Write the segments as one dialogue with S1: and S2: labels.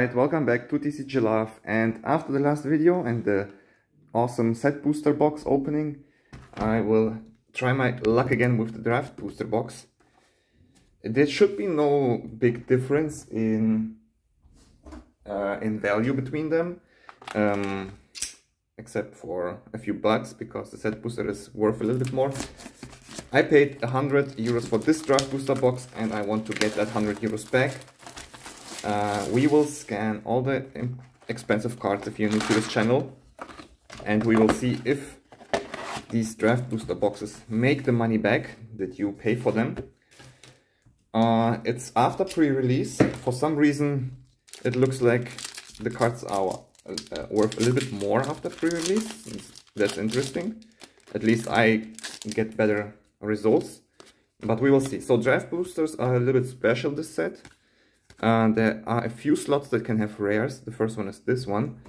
S1: Alright, welcome back to TCG Love and after the last video and the awesome set booster box opening I will try my luck again with the draft booster box. There should be no big difference in uh, in value between them um, except for a few bucks because the set booster is worth a little bit more. I paid 100 euros for this draft booster box and I want to get that 100 euros back uh, we will scan all the expensive cards if you're new to this channel and we will see if these draft booster boxes make the money back that you pay for them. Uh, it's after pre-release. For some reason it looks like the cards are uh, worth a little bit more after pre-release. That's interesting. At least I get better results. But we will see. So draft boosters are a little bit special this set. Uh, there are a few slots that can have rares. The first one is this one.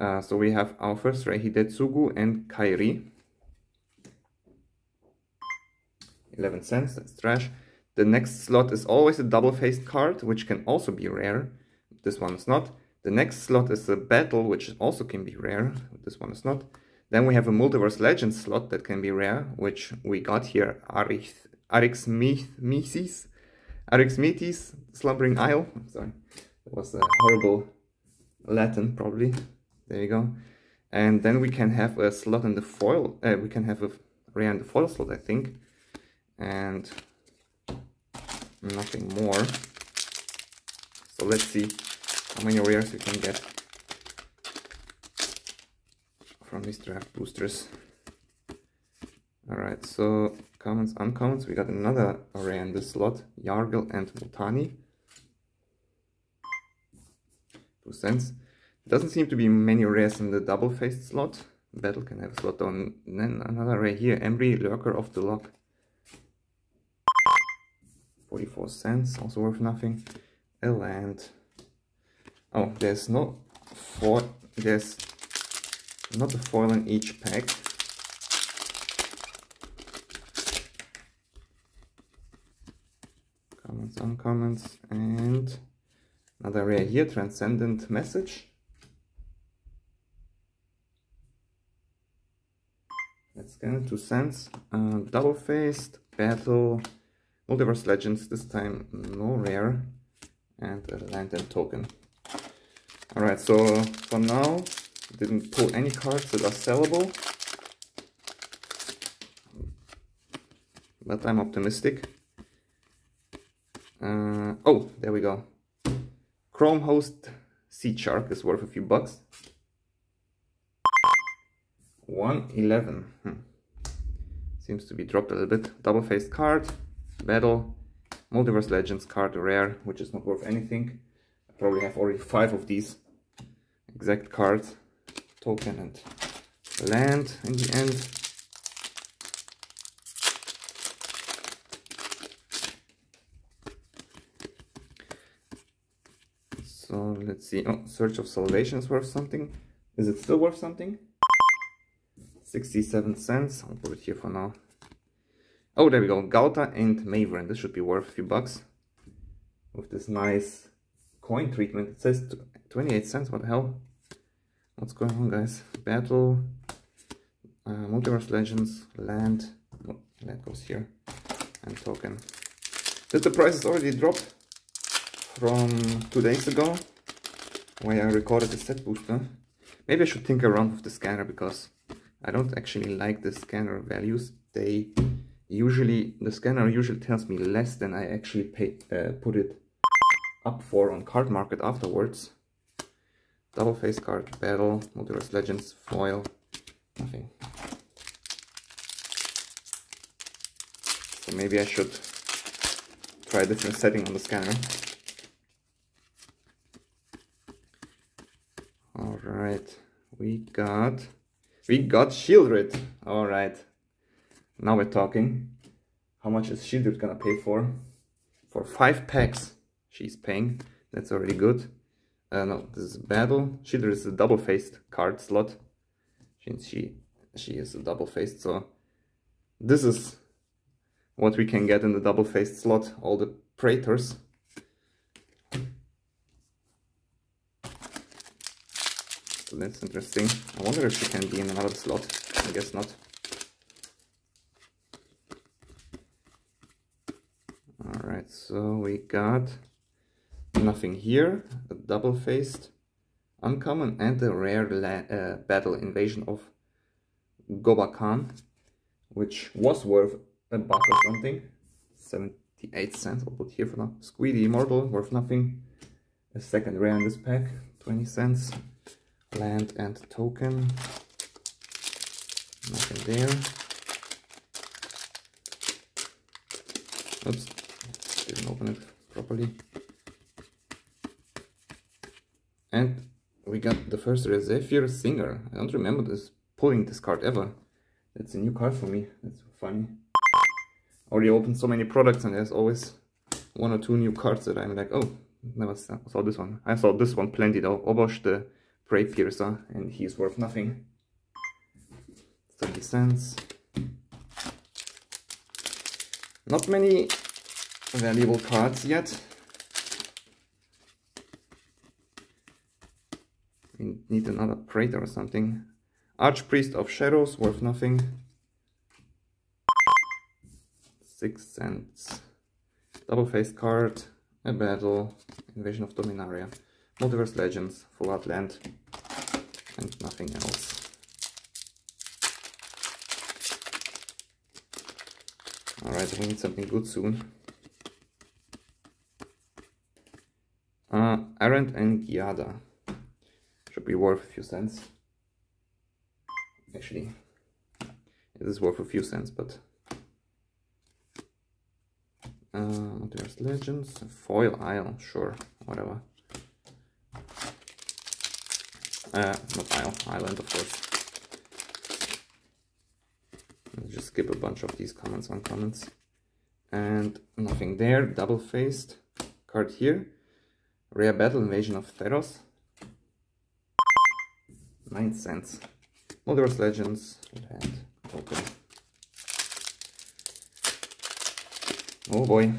S1: Uh, so we have our first rare Hidetsugu and Kairi. 11 cents, that's trash. The next slot is always a double-faced card, which can also be rare. This one is not. The next slot is a battle, which also can be rare. This one is not. Then we have a Multiverse Legends slot that can be rare, which we got here, Arix, Mises. Arixmethes, Slumbering Isle. Sorry, it was a horrible Latin, probably. There you go. And then we can have a slot in the foil. Uh, we can have a rare in the foil slot, I think. And nothing more. So let's see how many rares we can get from these draft boosters. Alright, so commons, uncommons, we got another array in this slot, Yargle and Multani. Two cents. Doesn't seem to be many rares in the double-faced slot. Battle can have a slot on. then another array here, Emry, Lurker of the Loch. 44 cents, also worth nothing. A land. Oh, there's no foil, there's not a foil in each pack. Uncommons and another rare here, Transcendent Message. Let's get it, two cents. Uh, Double-faced, Battle, Multiverse Legends, this time no rare, and a Lantern Token. Alright, so for now, didn't pull any cards that are sellable. But I'm optimistic. Uh, oh, there we go. Chrome Host Seedshark is worth a few bucks. 111. Hmm. Seems to be dropped a little bit. Double-faced card, battle, Multiverse Legends card, rare, which is not worth anything. I probably have already five of these exact cards. Token and land in the end. So let's see. Oh, Search of Salvation is worth something. Is it still worth something? 67 cents. I'll put it here for now. Oh, there we go. Ghalta and Mavren. This should be worth a few bucks. With this nice coin treatment. It says 28 cents. What the hell? What's going on, guys? Battle. Uh, Multiverse Legends. Land. Oh, land goes here. And token. Did the prices already drop? From two days ago where I recorded the set booster. Maybe I should think around with the scanner because I don't actually like the scanner values. They usually, the scanner usually tells me less than I actually pay, uh, put it up for on card market afterwards. Double face card, battle, multiverse legends, foil, nothing. So maybe I should try a different setting on the scanner. Right, we got, we got Sheoldred. All right, now we're talking. How much is Sheoldred gonna pay for? For five packs, she's paying. That's already good. Uh, no, this is battle. Sheoldred is a double-faced card slot. Since she, she is a double-faced, so this is what we can get in the double-faced slot. All the Praetors that's interesting. I wonder if she can be in another slot. I guess not. Alright, so we got nothing here, a double-faced uncommon and a rare uh, battle invasion of Gobakhan, which was worth a buck or something, 78 cents, I'll put here for now. Squee, the Immortal, worth nothing. A second rare in this pack, 20 cents. Land and token, nothing there. Oops, didn't open it properly. And we got the first Zephyr Singer. I don't remember this pulling this card ever. That's a new card for me. That's funny. Already opened so many products and there's always one or two new cards that I'm like, oh, never saw this one. I saw this one plenty though. Obosh the Piercer and he's worth nothing. 30 cents. Not many valuable cards yet. We need another Praetor or something. Archpriest of Shadows, worth nothing. Six cents. Double-faced card, a battle, invasion of Dominaria, Multiverse Legends, Full Outland, and nothing else. Alright, we need something good soon. Uh, Errant and Giada. Should be worth a few cents actually. It is worth a few cents, but... Uh, there's Legends, Foil Isle, sure, whatever. Uh, not Isle, Island, of course. Just skip a bunch of these comments on comments. And nothing there, double-faced card here. Rare Battle Invasion of Theros. 9 cents. Multiverse Legends and open. Oh boy.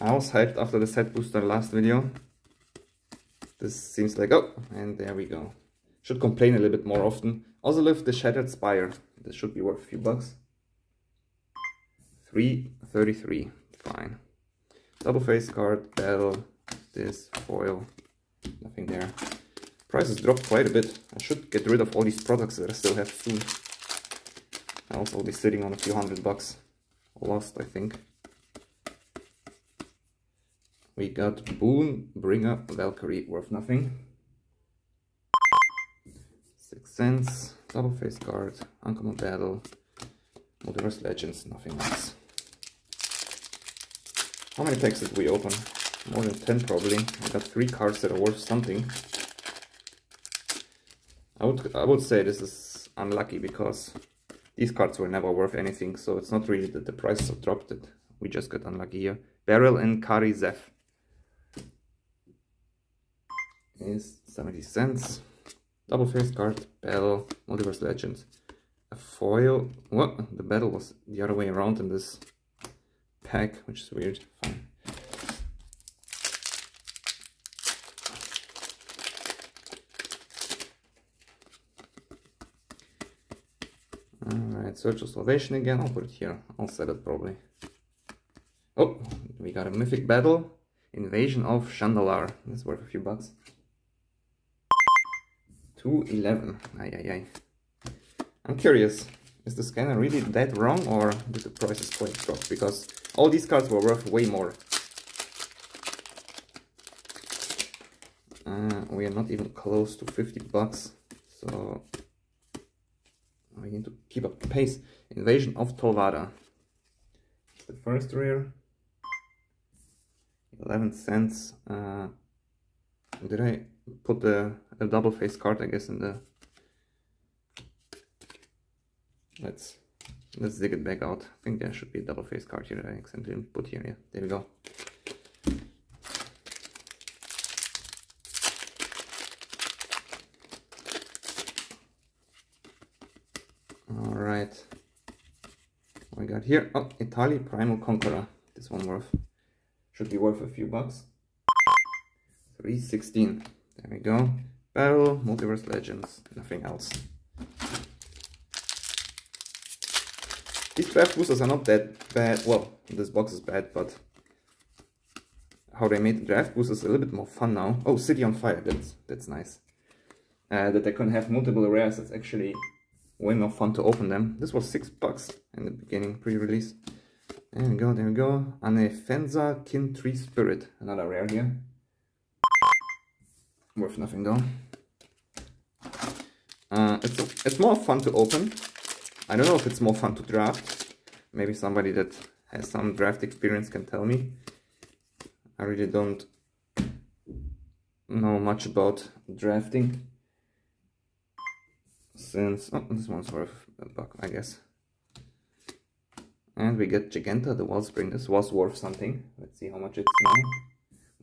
S1: I was hyped after the set booster last video. This seems like, oh, and there we go. Should complain a little bit more often. Ozolith the Shattered Spire. This should be worth a few bucks. 333, fine. Double face card, battle, this, foil, nothing there. Prices dropped quite a bit. I should get rid of all these products that I still have soon. I also be sitting on a few hundred bucks. Lost, I think. We got Boon, Bringer, Valkyrie, worth nothing. Six cents, double face card, uncommon battle, multiverse legends, nothing else. How many packs did we open? More than 10 probably. I got three cards that are worth something. I would I would say this is unlucky because these cards were never worth anything, so it's not really that the prices have dropped it. We just got unlucky here. Baral and Kari Zev is 70 cents. Double face card, battle, multiverse legends. A foil. What? The battle was the other way around in this pack, which is weird. Fine. Alright, Search of Salvation again. I'll put it here. I'll set it probably. Oh, we got a Mythic Battle. Invasion of Shandalar. That's worth a few bucks. 211. Ay, ay, ay. I'm curious. Is the scanner really that wrong or did the prices quite drop? Because all these cards were worth way more. Uh, we are not even close to 50 bucks. So we need to keep up the pace. Invasion of Tolvada. The first rare. 11 cents. Uh, did I put the, a double face card, I guess, in the... Let's let's dig it back out. I think there should be a double face card here I accidentally put here. Yeah, there we go. All right. What we got here? Oh, Etali Primal Conqueror. This one worth should be worth a few bucks. 316. There we go. Battle, Multiverse Legends, nothing else. These draft boosters are not that bad. Well, this box is bad, but how they made the draft boosters a little bit more fun now. Oh, City on Fire, that's, that's nice. Uh, that they can have multiple rares, that's actually way more fun to open them. This was 6 bucks in the beginning, pre-release. There we go, there we go. Anafenza Kin Tree Spirit, another rare here. Worth nothing though. Uh, it's, it's more fun to open. I don't know if it's more fun to draft. Maybe somebody that has some draft experience can tell me. I really don't know much about drafting. Since, oh, this one's worth a buck, I guess. And we get Giganta, the Wellspring. This was worth something. Let's see how much it's now.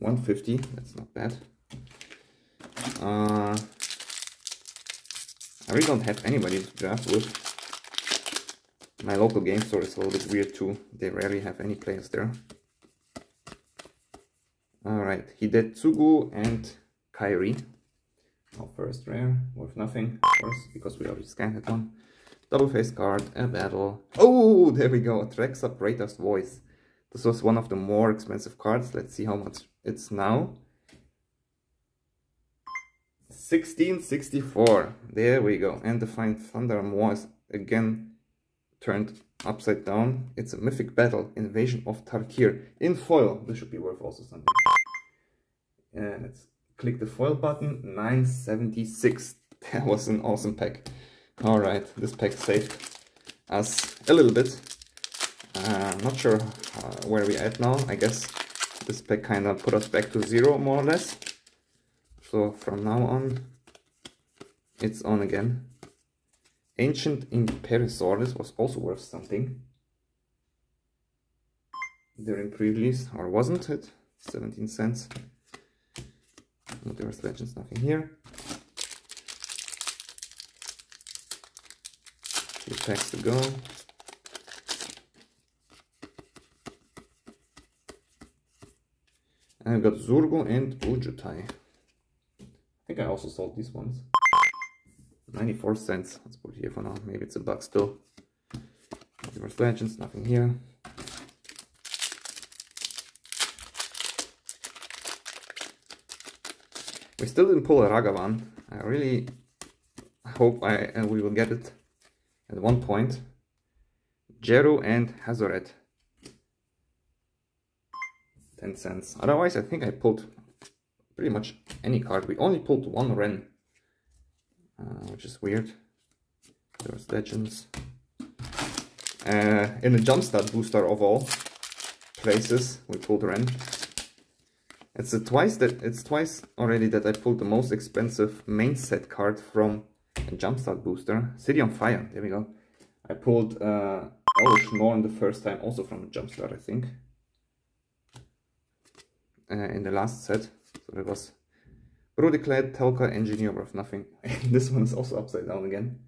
S1: 150, that's not bad. Uh, I really don't have anybody to draft with. My local game store is a little bit weird too. They rarely have any players there. Alright, Hidetsugu and Kairi. Our first rare, worth nothing, of course, because we already scanned that one. Double face card, a battle. Oh, there we go, Atraxa, Praetor's Voice. This was one of the more expensive cards. Let's see how much it's now. 1664. There we go. And the Fine Thunder was again turned upside down. It's a mythic battle, Invasion of Tarkir in foil. This should be worth also something. And let's click the foil button. 976. That was an awesome pack. All right, this pack saved us a little bit. Uh, not sure uh, where we at now. I guess this pack kind of put us back to zero, more or less. So from now on, it's on again. Ancient Imperiosaur was also worth something. During pre-release, or wasn't it? 17 cents. Multiverse Legends, nothing here. Two packs to go. And I've got Zurgo and Ojutai. I think I also sold these ones. 94 cents. Let's put here for now. Maybe it's a buck still. Multiverse Legends, nothing here. We still didn't pull a Ragavan. I really hope I uh, we will get it at one point. Djeru and Hazoret. 10 cents. Otherwise, I think I pulled pretty much any card. We only pulled one Wrenn, uh, which is weird. There's Legends. Uh, in the Jumpstart booster of all places, we pulled Wrenn. It's twice that it's twice already that I pulled the most expensive main set card from a Jumpstart booster. City on Fire, there we go. I pulled uh, Elesh Norn the first time, also from Jumpstart, I think. Uh, in the last set. So that was Brudiclad, Telchor, Engineer worth nothing. this one is also upside down again.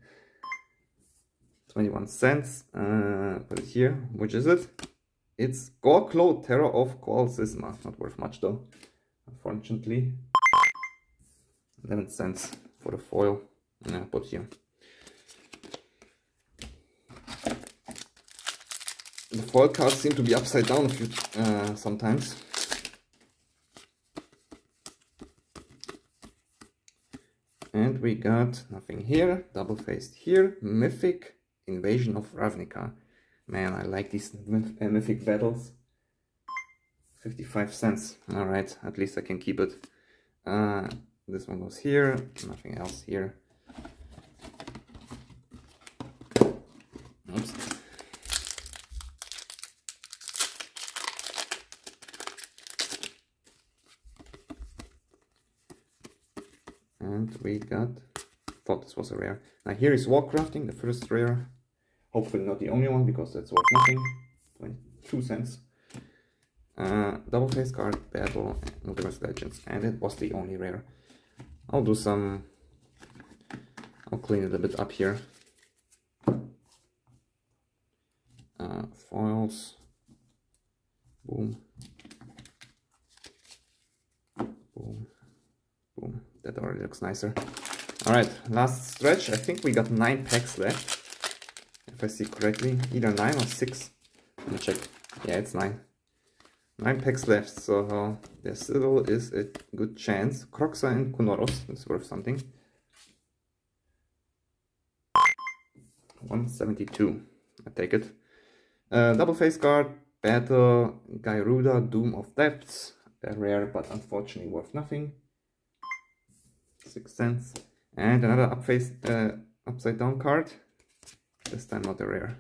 S1: 21 cents. Uh, put it here. Which is it? It's Gorklo Terror of Qal Sisma. Not worth much though, unfortunately. 11 cents for the foil. Yeah, put here. The foil cards seem to be upside down a few uh, sometimes. And we got nothing here, double faced here, Mythic Invasion of Ravnica. Man, I like these uh, mythic battles. 55 cents. Alright, at least I can keep it. Uh, this one goes here, nothing else here. Oops. And we got, thought this was a rare. Now here is Warcrafting, the first rare. Hopefully not the only one, because that's worth nothing. 22 cents. Uh, double face card, battle, multiverse legends, and it was the only rare. I'll do some, I'll clean it a bit up here. Uh, foils, boom, boom, boom. That already looks nicer. Alright, last stretch. I think we got 9 packs left. If I see correctly. Either 9 or 6. Let me check. Yeah, it's 9. 9 packs left, so uh, there still is a good chance. Kroxa and Kunoros is worth something. 172. I take it. Uh, double face card, Battle, Gyruda, Doom of Depths. They're rare, but unfortunately worth nothing. 6 cents. And another upface, uh, upside down card. This time not a rare.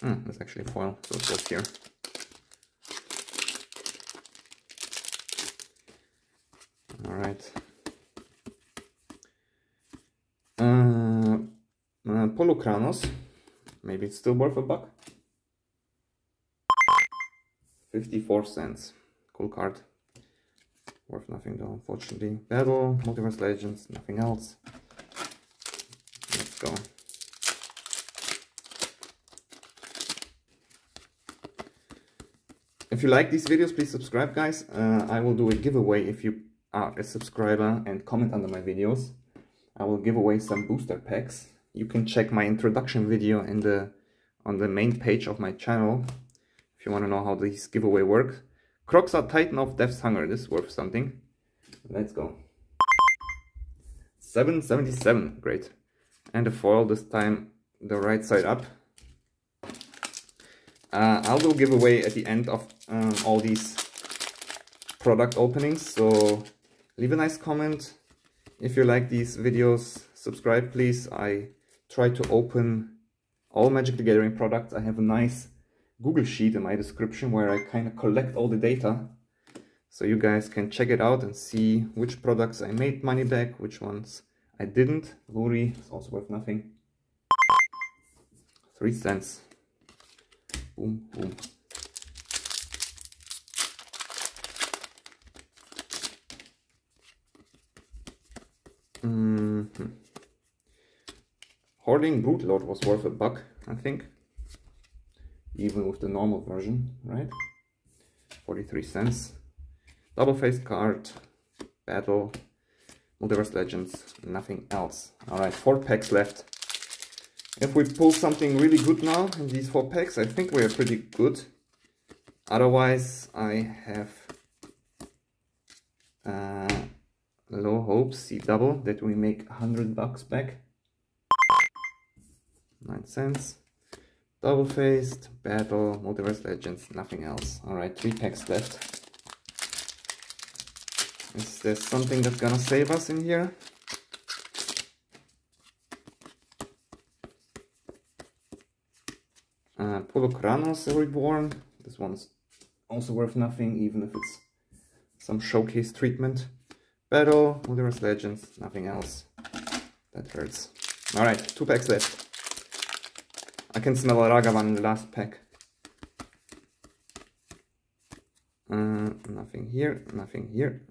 S1: Hmm, that's actually foil, so it goes here. All right. Uh, uh, Polukranos. Maybe it's still worth a buck. 54 cents. Cool card. Worth nothing though, unfortunately. Battle, Multiverse Legends, nothing else. Let's go. If you like these videos, please subscribe, guys. Uh, I will do a giveaway if you are a subscriber and comment under my videos. I will give away some booster packs. You can check my introduction video in the on the main page of my channel if you want to know how this giveaway works. Kroxa Titan of Death's Hunger. This is worth something. Let's go. 777. Great. And the foil this time the right side up. Uh, I'll do giveaway at the end of um, all these product openings. So leave a nice comment. If you like these videos, subscribe please. I try to open all Magic the Gathering products. I have a nice Google Sheet in my description where I kind of collect all the data. So you guys can check it out and see which products I made money back, which ones I didn't. Luri is also worth nothing. Three cents. Boom, boom. Mm -hmm. Hoarding Broodlord was worth a buck, I think even with the normal version, right? 43 cents. Double face card, battle, multiverse legends, nothing else. All right, four packs left. If we pull something really good now in these four packs, I think we are pretty good. Otherwise, I have uh, low hopes, see double, that we make 100 bucks back. 9 cents. Double faced, battle, multiverse legends, nothing else. Alright, three packs left. Is there something that's gonna save us in here? Uh, Polukranos Reborn. This one's also worth nothing, even if it's some showcase treatment. Battle, Multiverse Legends, nothing else. That hurts. Alright, two packs left. I can smell a Ragavan in the last pack. Uh, nothing here, nothing here.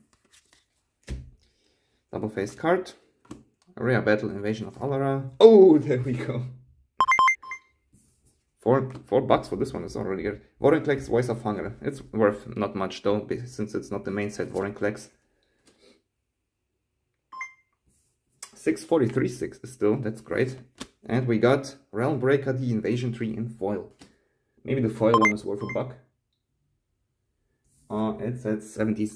S1: Double faced card. Rare Battle Invasion of Alara. Oh, there we go. Four, four bucks for this one is already good. Vorinclex Voice of Hunger. It's worth not much though, since it's not the main set Vorinclex. 643 6 still, that's great. And we got Realmbreaker, the Invasion Tree in foil. Maybe the foil one is worth a buck. Uh, it's at 70,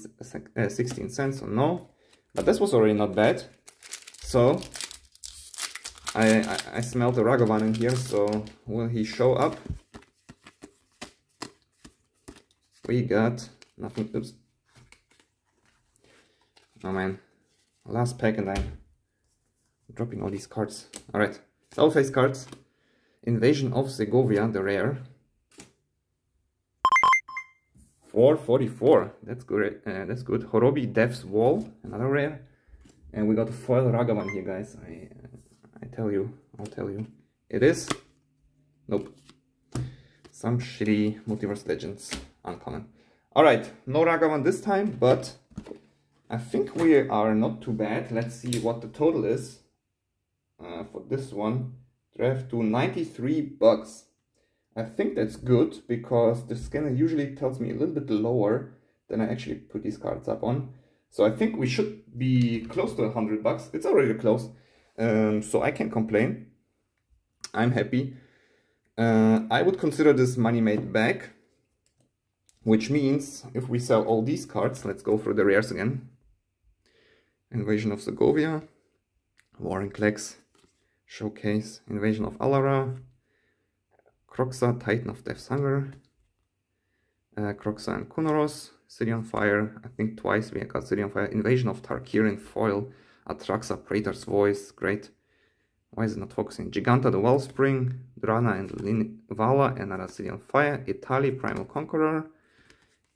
S1: uh, 16 cents, so no. But this was already not bad. So, I, I, I smelled the Ragavan in here, so will he show up? We got nothing, oops. Oh man, last pack and I'm dropping all these cards. Alright, face cards. Invasion of Segovia, the rare. 444. That's good. Uh, that's good. Horobi Death's Wall, another rare. And we got a foil Ragavan here, guys. I, uh, I tell you, I'll tell you. It is. Nope. Some shitty Multiverse Legends uncommon. Alright, no Ragavan this time, but I think we are not too bad. Let's see what the total is uh, for this one draft to 93 bucks. I think that's good because the scanner usually tells me a little bit lower than I actually put these cards up on. So I think we should be close to 100 bucks. It's already close, um, so I can't complain. I'm happy. Uh, I would consider this money made back, which means if we sell all these cards, let's go through the rares again. Invasion of Segovia, Vorinclex, Showcase, Invasion of Alara, Kroxa, Titan of Death's Hunger, uh, Kroxa and Kunoros, City on Fire, I think twice we got City on Fire, Invasion of Tarkir in Foil, Atraxa, Praetor's Voice, great. Why is it not focusing? Giganta the Wellspring, Drana and Linvala, another City on Fire, Etali, Primal Conqueror,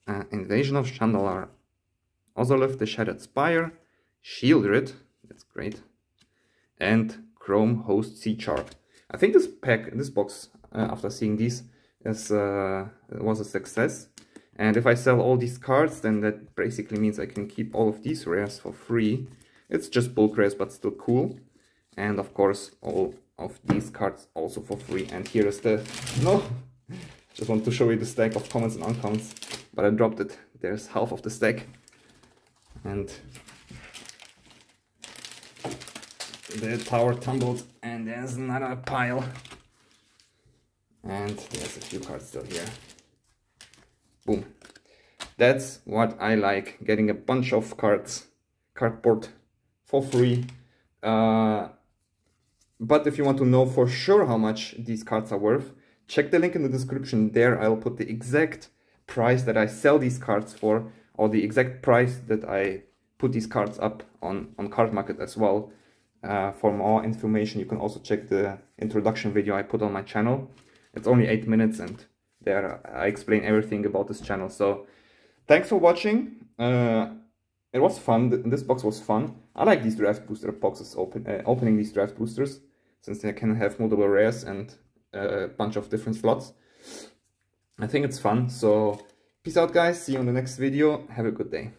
S1: uh, Invasion of Shandalar, Ozolith the Shattered Spire, Sheoldred, that's great, and Chrome Host Seedshark. I think this pack, this box, uh, after seeing these, is, uh, was a success. And if I sell all these cards, then that basically means I can keep all of these rares for free. It's just bulk rares, but still cool. And of course, all of these cards also for free. And here is the... No! Just want to show you the stack of commons and uncommons. But I dropped it. There's half of the stack. And the tower tumbled. And there's another pile. And there's a few cards still here. Boom. That's what I like getting a bunch of cards cardboard for free. Uh, but if you want to know for sure how much these cards are worth check the link in the description. There I'll put the exact price that I sell these cards for or the exact price that I put these cards up on on card market as well uh, for more information, you can also check the introduction video I put on my channel. It's only 8 minutes and there I explain everything about this channel. So thanks for watching. Uh, it was fun. This box was fun. I like these draft booster boxes, open, uh, opening these draft boosters, since they can have multiple rares and a bunch of different slots. I think it's fun. So peace out guys. See you on the next video. Have a good day.